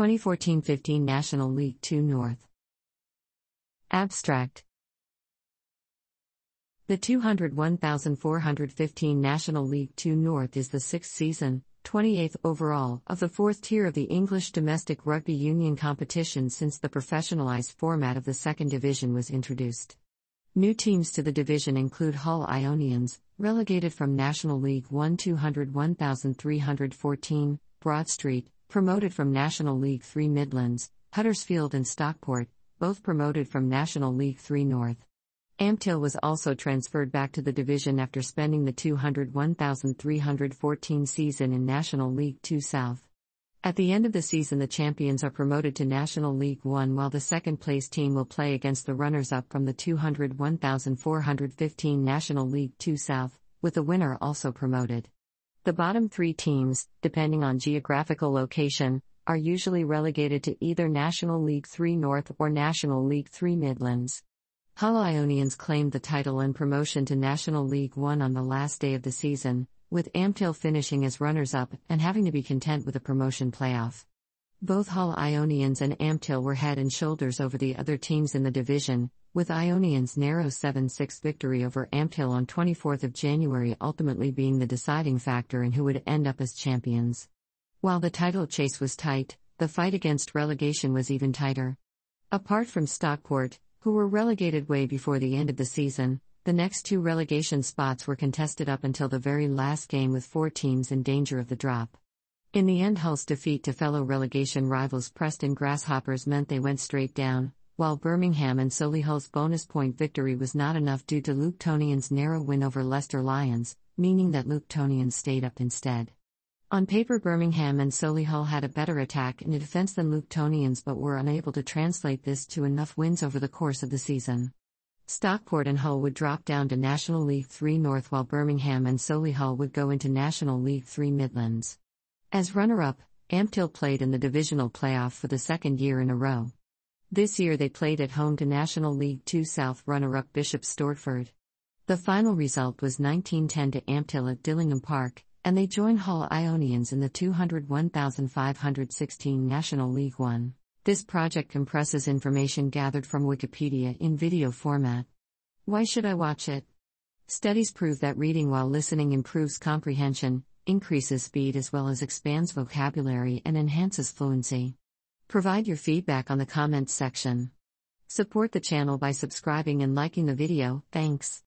2014 15 National League 2 North. Abstract The 201,415 National League 2 North is the sixth season, 28th overall, of the fourth tier of the English domestic rugby union competition since the professionalised format of the second division was introduced. New teams to the division include Hull Ionians, relegated from National League 1 201,314, Broad Street, promoted from National League 3 Midlands, Huddersfield and Stockport, both promoted from National League 3 North. Ampthill was also transferred back to the division after spending the 201,314 season in National League 2 South. At the end of the season, the champions are promoted to National League 1, while the second place team will play against the runners up from the 201,415 National League 2 South, with the winner also promoted. The bottom three teams, depending on geographical location, are usually relegated to either National League 3 North or National League 3 Midlands. Hull Ionians claimed the title and promotion to National League 1 on the last day of the season, with Ampthill finishing as runners up and having to be content with a promotion playoff. Both Hull Ionians and Ampthill were head and shoulders over the other teams in the division, with Ionians' narrow 7-6 victory over Ampthill on 24 January ultimately being the deciding factor in who would end up as champions. While the title chase was tight, the fight against relegation was even tighter. Apart from Stockport, who were relegated way before the end of the season, the next two relegation spots were contested up until the very last game with four teams in danger of the drop. In the end, Hull's defeat to fellow relegation rivals Preston Grasshoppers meant they went straight down, while Birmingham and Solihull's bonus point victory was not enough due to Luctonians' narrow win over Leicester Lions, meaning that Luctonian stayed up instead. On paper, Birmingham and Solihull had a better attack and defense than Luctonians' but were unable to translate this to enough wins over the course of the season. Stockport and Hull would drop down to National League 3 North while Birmingham and Solihull would go into National League 3 Midlands. As runner up, Ampthill played in the divisional playoff for the second year in a row. This year they played at home to National League 2 South runner up Bishop Stortford. The final result was 1910 to Ampthill at Dillingham Park, and they join Hull Ionians in the 201,516 National League 1. This project compresses information gathered from Wikipedia in video format. Why should I watch it? Studies prove that reading while listening improves comprehension, increases speed as well as expands vocabulary and enhances fluency. Provide your feedback on the comments section. Support the channel by subscribing and liking the video, thanks.